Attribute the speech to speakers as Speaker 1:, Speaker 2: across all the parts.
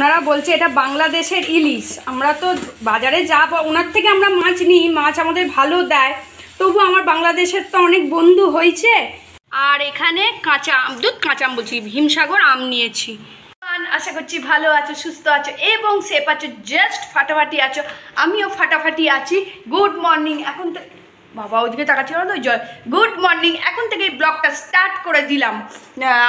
Speaker 1: ওনারা বলছে এটা বাংলাদেশের ইলিশ। আমরা তো বাজারে যা ওনার থেকে আমরা মাছ নিই, মাছ আমাদের ভালো দেয়। তবু আমার বাংলাদেশের তো অনেক বন্ধু হয়েছে। আর এখানে কাঁচা দুধ কাঁচা বলছি হিমসাগর আম নিয়েছি। আশা করছি ভালো আছো, সুস্থ আছো, এবং সেফ আছো জাস্ট ফাটাফাটি আছো। আমিও ফাটাফাটি আছি। গুড মর্নিং এখন তো বাবা, ওইদিকে তাকাচ্ছিল না তো জল গুড মর্নিং এখন থেকে ব্লগটা স্টার্ট করে দিলাম।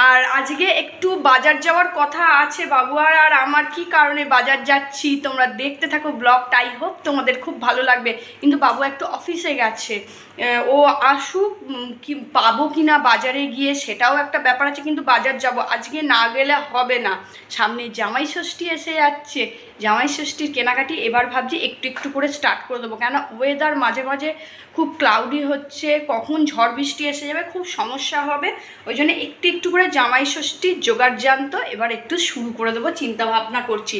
Speaker 1: আর আজকে একটু বাজার যাওয়ার কথা আছে বাবু, আর আর আমার কি কারণে বাজার যাচ্ছি? তোমরা দেখতে থাকো ব্লগটা আই হোপ তোমাদের খুব ভালো লাগবে। কিন্তু বাবু একটু অফিসে গেছে। ও আসুক কি, পাবো কি না বাজারে গিয়ে সেটাও একটা ব্যাপার আছে, কিন্তু বাজার যাব। আজকে না গেলে হবে না। সামনে জামাই ষষ্ঠী এসে যাচ্ছে। জামাই ষষ্ঠীর কেনাকাটি এবার ভাবছি একটু একটু করে স্টার্ট করে দেবো। কেন? ওয়েদার মাঝে মাঝে খুব ক্লাউডি হচ্ছে, কখন ঝড় বৃষ্টি এসে যাবে, খুব সমস্যা হবে। ওই জন্য একটু একটু করে জামাই ষষ্ঠীর জোগাড় জানতো, এবার একটু শুরু করে দেবো চিন্তাভাবনা করছি।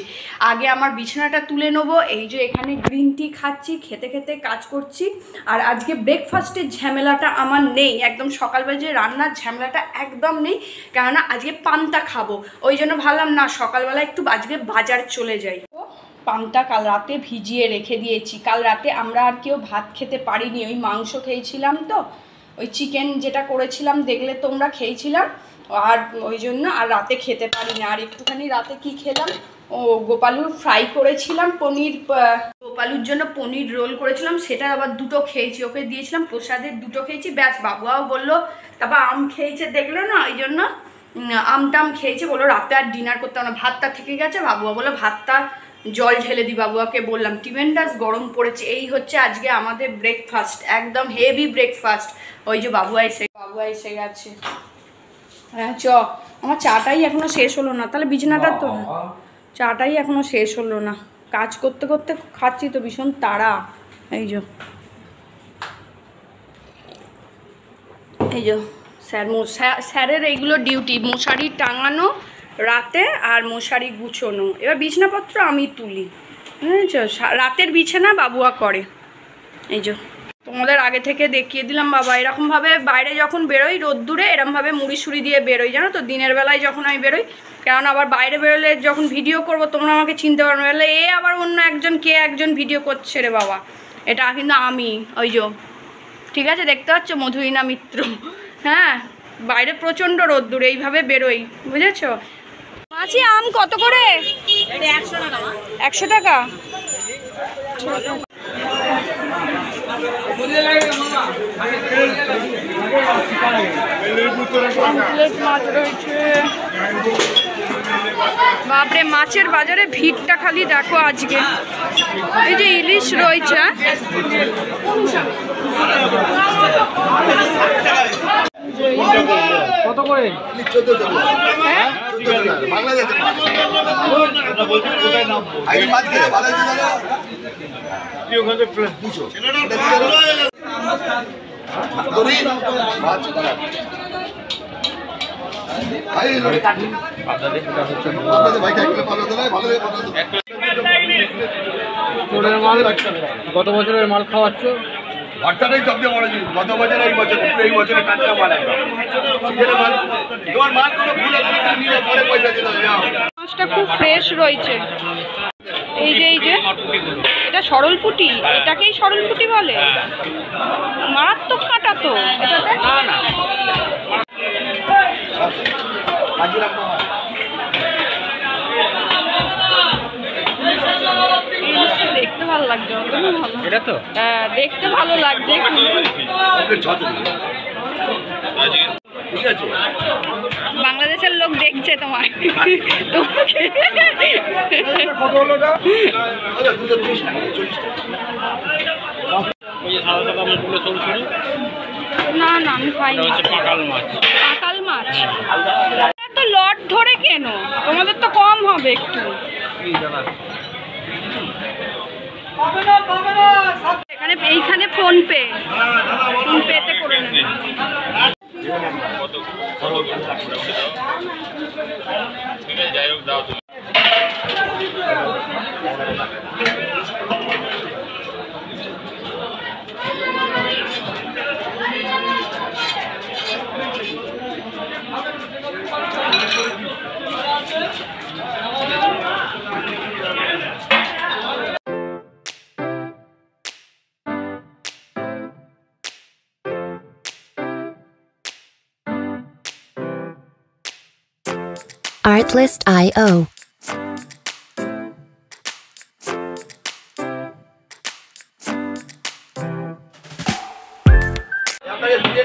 Speaker 1: আগে আমার বিছানাটা তুলে নেব, এই যে এখানে গ্রিন টি খাচ্ছি, খেতে খেতে কাজ করছি, আর আজকে ব্রেকফাস্টের ঝামেলাটা আমার নেই, একদম সকালবেলা যে রান্নার ঝামেলাটা একদম নেই, কেননা আজকে পান্তা খাব। ওই জন্য ভাবলাম না সকালবেলা একটু আজকে বাজার চলে যাই। পান্তা কাল রাতে ভিজিয়ে রেখে দিয়েছি। কাল রাতে আমরা আর কেউ ভাত খেতে পারিনি, ওই মাংস খেয়েছিলাম তো। ওই চিকেন যেটা করেছিলাম, দেখলে তোমরা খেয়েছিলাম। আর ওই জন্য আর রাতে খেতে পারিনি। আর একটুখানি রাতে কি খেলাম? ও, গোপালুর ফ্রাই করেছিলাম, পনির গোপালুর জন্য পনির রোল করেছিলাম সেটার আবার দুটো খেয়েছি। ওকে দিয়েছিলাম, প্রসাদের দুটো খেয়েছি, ব্যাস, বাবুয়াও বলল, তারপর আম খেয়েছে, দেখল না, ওই জন্য আম টাম খেয়েছে, বলল, রাতে আর ডিনার করতে হবে না, ভাতটা থেকে গেছে। বাবুয়া বলল, ভাতটা জল ঢেলে দি বাবুয়াকে বললাম টিমেন্ডাস গরম পড়েছে এই হচ্ছে আজকে আমাদের ব্রেকফাস্ট একদম হেভি ব্রেকফাস্ট ওই যে বাবুয়া এসে বাবুয়া এসে গেছে। হ্যাঁ চ আমার চাটাই এখনও শেষ হলো না তাহলে বিছানাটা তো চাটাই এখনও শেষ হলো না। কাজ করতে করতে খাচ্ছি তো ভীষণ তাড়া। এই যে। এই যে স্যার- স্যারের এইগুলো ডিউটি মশারি টাঙানো রাতে আর মশারি গুছোনো। এবার বিছানাপত্র আমি তুলি। বুঝেছ রাতের বিছানা বাবুয়া করে। এই যে, তোমাদের আগে থেকে দেখিয়ে দিলাম বাবা, এরকমভাবে বাইরে যখন বেরোই রোদ্দুরে, এরমভাবে মুড়ি সুড়ি দিয়ে বেরোই, জানো তো? দিনের বেলায় যখন আমি বেরোই কারণ আবার বাইরে বেরোলে যখন ভিডিও করব, তোমরা আমাকে চিনতে পারবে না। এ আবার অন্য একজন, কে একজন ভিডিও করছে রে বাবা? এটা কিন্তু আমি, ওই যে, ঠিক আছে? দেখতে পাচ্ছ? মধুরিনা মিত্র। হ্যাঁ বাইরে প্রচণ্ড রোদ্দুর, এইভাবে বেরোই, বুঝেছ? মাছি আম কত করে? একশো টাকা। বাপরে মাছের বাজারে ভিড়টা খালি দেখো আজকে। এই যে ইলিশ রয়েছে
Speaker 2: কত করে?
Speaker 1: হ্যাঁ?
Speaker 2: মাল গত বছরের মাল খাওয়াচ্ছ?
Speaker 3: ভর্তাটাই সবচেয়ে বড় জিনিস গত বছর এই বছর এই বছরে টাটকা মাল একদম সিজনে মাল তোমার মাল কোনো ভুল আছে না নিলে পরে পয়সা দিতে যাও।
Speaker 1: মাছটা খুব ফ্রেশ রয়েছে। এই যে এই যে এটা সরলপুটি এটাকেই সরলপুটি বলে? মারাত্মক কাঁটা তো। এটাতে?
Speaker 3: কাজী রাখব
Speaker 1: লাগছে
Speaker 2: এটা তো?
Speaker 1: হ্যাঁ দেখতে ভালো লাগছে বাংলাদেশের লোক দেখছে তোমার না না আমি খাই
Speaker 2: পাকাল মাছ।
Speaker 1: পাকাল মাছ? এত লট ধরে কেন? তোমাদের তো কম হবে একটু। এখানে এইখানে ফোন পে ফোন পেতে করে নেবেন
Speaker 4: যাই
Speaker 3: হোক দাও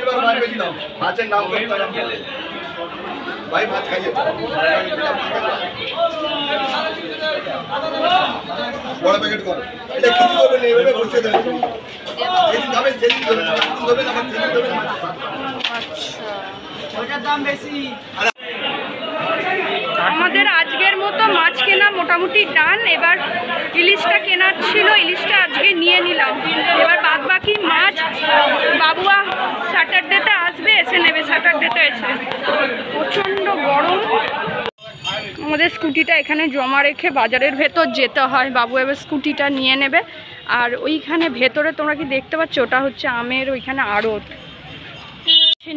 Speaker 3: বার মাছ বেশি দাম মাছের নাম করতে হবে ভাই মাছ খাইয়ে বড় প্যাকেট কর এটা কিছু করবেন না, এভাবে বসে দেবেন যেদিন খাবেন সেদিন দেবেন যেদিন দেবেন আবার সেদিন দেবেন
Speaker 1: আমাদের আজকের মতো মাছ কেনা মোটামুটি ডান। এবার ইলিশটা কেনার ছিল, ইলিশটা আজকে নিয়ে নিলাম। এবার বাদ বাকি মাছ বাবুয়া স্যাটারডেতে আসবে, এসে নেবে স্যাটারডেতে এসে। প্রচণ্ড গরম। আমাদের স্কুটিটা এখানে জমা রেখে বাজারের ভেতর যেতে হয়। বাবু এবার স্কুটিটা নিয়ে নেবে। আর ওইখানে ভেতরে তোমরা কি দেখতে পাচ্ছ? ওটা হচ্ছে আমের ওইখানে আড়ত।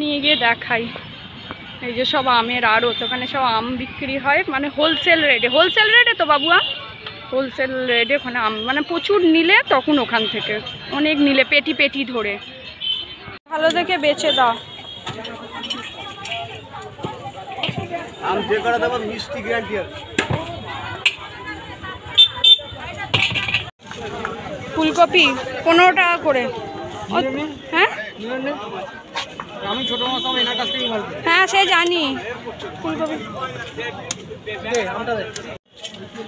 Speaker 1: নিয়ে গিয়ে দেখাই। এই যে সব আমের আড়ত ওখানে সব আম বিক্রি হয় মানে হোলসেল রেটে হোলসেল রেটে তো বাবুয়া? হোলসেল রেটে ওখানে আম মানে প্রচুর নিলে তখন ওখান থেকে। অনেক নিলে পেটি পেটি ধরে। ভালো দেখে বেচে দাও।
Speaker 2: আম যে করা দেবো মিষ্টি গ্যারান্টি
Speaker 1: ফুলকপি পনেরো টাকা করে। হ্যাঁ?
Speaker 2: আমি ছোট মাছ আমি এনার কাছ থেকেই
Speaker 1: হ্যাঁ সে জানি। ফুলকপি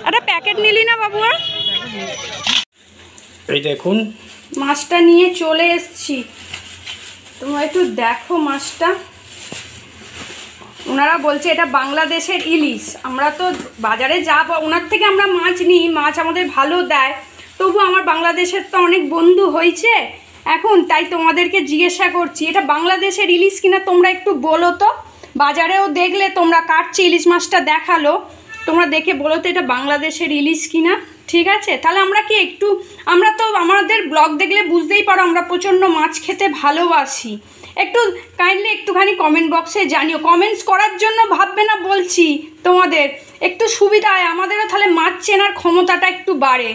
Speaker 1: একটা প্যাকেট নিলি না বাবুয়া?
Speaker 2: এই দেখুন।
Speaker 1: মাছটা নিয়ে চলে এসছি। তোমরা একটু দেখো মাছটা। ওনারা বলছে এটা বাংলাদেশের ইলিশ। আমরা তো বাজারে যা ওনার থেকে আমরা মাছ নিই মাছ আমাদের ভালো দেয়। তবু আমার বাংলাদেশের তো অনেক বন্ধু হয়েছে। এখন তাই তোমাদেরকে জিজ্ঞাসা করছি, এটা বাংলাদেশের ইলিশ কিনা তোমরা একটু বলো তো? বাজারেও দেখলে তোমরা কাটছি, ইলিশ মাছটা দেখাল, তোমরা দেখে বলো তো এটা বাংলাদেশের ইলিশ কিনা? ঠিক আছে? তাহলে আমরা কি একটু, আমরা তো আমাদের ব্লগ দেখলে বুঝতেই পারো আমরা প্রচণ্ড মাছ খেতে ভালোবাসি। একটু কাইন্ডলি একটুখানি কমেন্ট বক্সে জানিও। কমেন্টস করার জন্য ভাববে না বলছি তোমাদের। একটু সুবিধা হয়, আমাদেরও তাহলে মাছ চেনার ক্ষমতাটা একটু বাড়ে।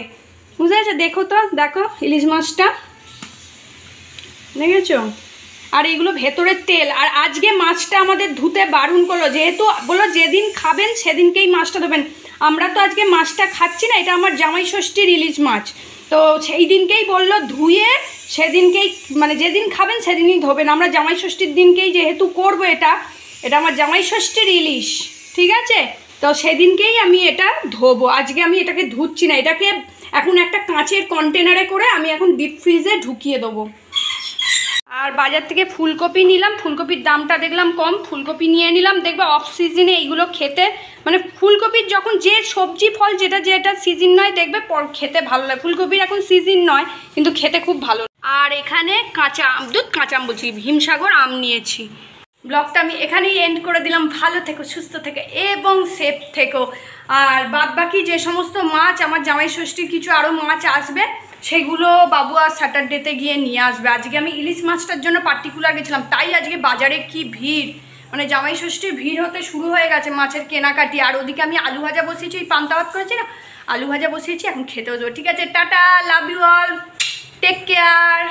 Speaker 1: বুঝতে দেখো তো, দেখো ইলিশ মাছটা। দেখেছ? আর এগুলো ভেতরের তেল। আর আজকে মাছটা আমাদের ধুতে বারণ করল। যেহেতু বলো যেদিন খাবেন সেদিনকেই মাছটা দেবেন। আমরা তো আজকে মাছটা খাচ্ছি না, এটা আমার জামাই ষষ্ঠীর ইলিশ মাছ। তো সেই দিনকেই বলল ধুয়ে সেদিনকেই মানে যেদিন খাবেন সেদিনই ধোবেন। আমরা জামাই ষষ্ঠীর দিনকেই যেহেতু করব এটা এটা আমার জামাই ষষ্ঠীর ইলিশ, ঠিক আছে? তো সেদিনকেই আমি এটা ধোবো। আজকে আমি এটাকে ধুচ্ছি না। এটাকে এখন একটা কাঁচের কন্টেনারে করে আমি এখন ডিপ ফ্রিজে ঢুকিয়ে দেবো। আর বাজার থেকে ফুলকপি নিলাম, ফুলকপির দামটা দেখলাম কম, ফুলকপি নিয়ে নিলাম, দেখবে অফ সিজনে এইগুলো খেতে মানে ফুলকপির যখন যে সবজি ফল যেটা যেটা সিজন নয়, দেখবে পর খেতে ভালো লাগে। ফুলকপির এখন সিজন নয়, কিন্তু খেতে খুব ভালো আর এখানে কাঁচা আম, দুধ, কাঁচা আম বলছি হিমসাগর আম নিয়েছি। ব্লগটা আমি এখানেই এন্ড করে দিলাম। ভালো থেকো, সুস্থ থেকে এবং সেফ থেকো। আর বাদ বাকি যে সমস্ত মাছ, আমার জামাই ষষ্ঠীর কিছু আরও মাছ আসবে সেগুলো বাবু আর স্যাটারডেতে গিয়ে নিয়ে আসবে। আজকে আমি ইলিশ মাছটার জন্য পার্টিকুলার গেছিলাম, তাই আজকে বাজারে কি ভিড়? মানে জামাই ষষ্ঠীর ভিড় হতে শুরু হয়ে গেছে মাছের কেনাকাটি। আর ওদিকে আমি আলু ভাজা বসিয়েছি, ওই পান্তা করেছি না? আলু ভাজা বসিয়েছি, এখন খেতেও যাব। ঠিক আছে, tata love you all take care